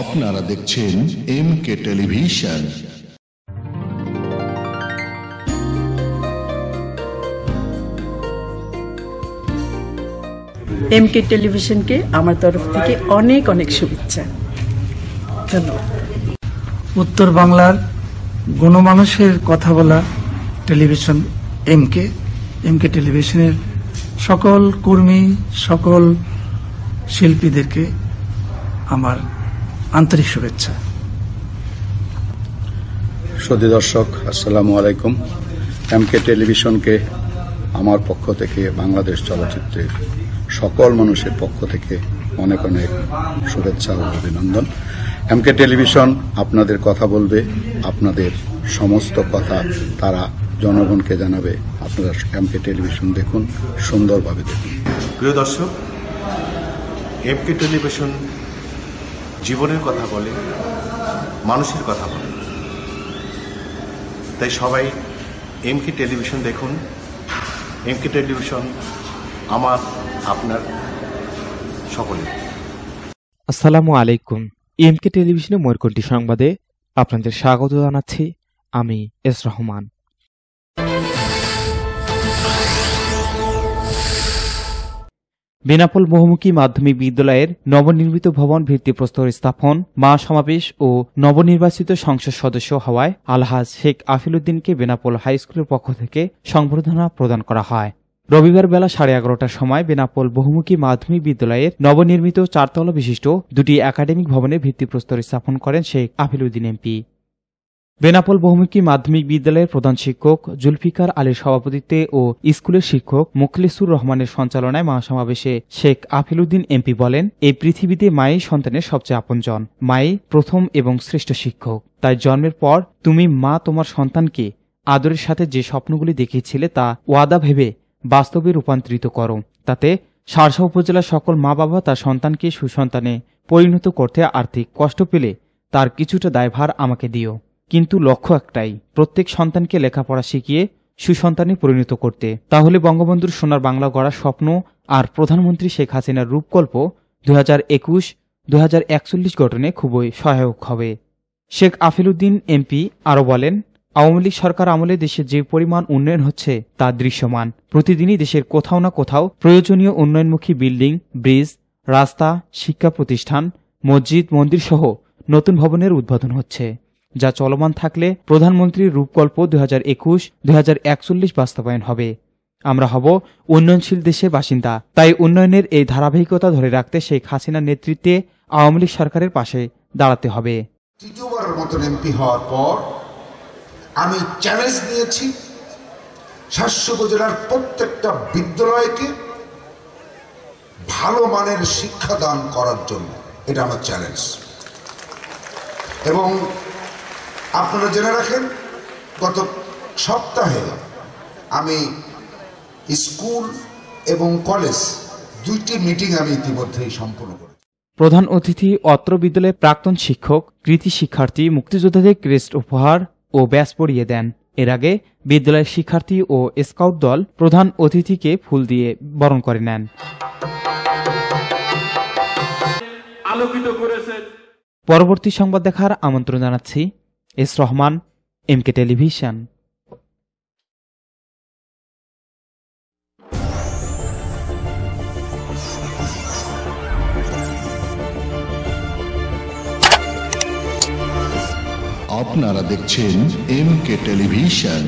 আপনারা দেখছেন M K television MK টেলিভিশনকে আমার তরফ থেকে অনেক অনেক শুভেচ্ছা। ধন্যবাদ। উত্তর বাংলার গণমানুষের কথা বলা television M K M K টেলিভিশনের সকল কর্মী সকল শিল্পীদেরকে আমার আন্তরিক শুভেচ্ছা। সদী দর্শক আসসালামু আলাইকুম। এমকে টেলিভিশনকে আমার পক্ষ থেকে বাংলাদেশ চলচ্চিত্রের সকল মানুষের পক্ষ থেকে অনেক অনেক শুভেচ্ছা ও অভিনন্দন। এমকে টেলিভিশন আপনাদের কথা বলবে আপনাদের সমস্ত কথা তারা জনগণকে জানাবে। আপনারা এমকে টেলিভিশন দেখুন সুন্দরভাবে দেখুন। প্রিয় দর্শক এমকে টেলিভিশন জীবনের কথা বলে, মানুষের কথা বলে। তাই সবাই এমকে টেলিভিশন দেখুন। এমকে টেলিভিশন আমার, আপনার, সকলের। আসসালামু আলাইকুম। এমকে টেলিভিশনে ময়ূরকণ্ঠী সংবাদে আপনাদের স্বাগত জানাচ্ছি। আমি এস রহমান। বেনাপোল বহুমুখী মাধ্যমিক বিদ্যালয়ের নবনির্মিত ভবন ভিত্তিপ্রস্তর স্থাপন, মা সমাবেশ ও নবনির্বাচিত সংসদ সদস্য হওয়ায় আলহাজ শেখ আফিলুদ্দিনকে বেনাপোল হাই স্কুলের পক্ষ থেকে সংবর্ধনা প্রদান করা হয়। রবিবার বেলা সাড়ে এগারোটার সময় বেনাপোল বহুমুখী মাধ্যমিক বিদ্যালয়ের নবনির্মিত চারতলা বিশিষ্ট দুটি একাডেমিক ভবনের ভিত্তিপ্রস্তর স্থাপন করেন শেখ আফিলুদ্দিন এমপি। বেনাপোল বহুমুখী মাধ্যমিক বিদ্যালয়ের প্রধান শিক্ষক জুলফিকার আলীর সভাপতিত্বে ও স্কুলের শিক্ষক মুখলেসুর রহমানের সঞ্চালনায় মহাসমাবেশে শেখ আফিলুদ্দিন এমপি বলেন, এই পৃথিবীতে মাই সন্তানের সবচেয়ে আপনজন। মাই প্রথম এবং শ্রেষ্ঠ শিক্ষক। তাই জন্মের পর তুমি মা তোমার সন্তানকে আদরের সাথে যে স্বপ্নগুলি দেখিয়েছিলে তা ওয়াদা ভেবে বাস্তবে রূপান্তরিত করো। তাতে সারসা উপজেলার সকল মা বাবা তার সন্তানকে সুসন্তানে পরিণত করতে আর্থিক কষ্ট পেলে তার কিছুটা দায়ভার আমাকে দিও। কিন্তু লক্ষ্য একটাই, প্রত্যেক সন্তানকে লেখাপড়া শিখিয়ে সুসন্তানে পরিণত করতে। তাহলে বঙ্গবন্ধুর সোনার বাংলা গড়ার স্বপ্ন আর প্রধানমন্ত্রী শেখ হাসিনার রূপকল্প দু হাজার একুশ দু হাজার একচল্লিশ গঠনে খুবই সহায়ক হবে। শেখ আফিলুদ্দিন এমপি আরও বলেন, আওয়ামী লীগ সরকার আমলে দেশে যে পরিমাণ উন্নয়ন হচ্ছে তা দৃশ্যমান। প্রতিদিনই দেশের কোথাও না কোথাও প্রয়োজনীয় উন্নয়নমুখী বিল্ডিং, ব্রিজ, রাস্তা, শিক্ষা প্রতিষ্ঠান, মসজিদ মন্দির সহ নতুন ভবনের উদ্বোধন হচ্ছে। যা চলমান থাকলে প্রধানমন্ত্রীর রূপকল্প দুই হাজার একুশ দুই বাস্তবায়ন হবে। আমরা হব উন্নয়নশীল দেশের বাসিন্দা। তাই উন্নয়নের এই ধারাবাহিকতা ধরে রাখতে শেখ হাসিনার নেতৃত্বে আওয়ামী লীগ সরকারের পাশে দাঁড়াতে হবে। তৃতীয়বারের মতন এমপি হওয়ার পর আমি চ্যালেঞ্জ নিয়েছি শাস্য উপজেলার প্রত্যেকটা বিদ্যালয়কে ভালো মানের শিক্ষাদান করার জন্য। এটা আমার চ্যালেঞ্জ এবং আপনারা জেনে রাখেন গত সপ্তাহে আমি স্কুল এবং কলেজ দুইটি মিটিং আমি ইতিমধ্যেই সম্পূর্ণ করেছি। প্রধান অতিথি অত্র বিদ্যালয়ের প্রাক্তন শিক্ষক কৃতি শিক্ষার্থী মুক্তিযোদ্ধাদের ক্রেস্ট উপহার ও ব্যাস পরিয়ে দেন। এর আগে বিদ্যালয়ের শিক্ষার্থী ও স্কাউট দল প্রধান অতিথিকে ফুল দিয়ে বরণ করে নেন। আলোকিত করেছেন পরবর্তী সংবাদ দেখার আমন্ত্রণ জানাচ্ছি। S Rahman MK television. আপনারা দেখছেন এম কে টেলিভিশন।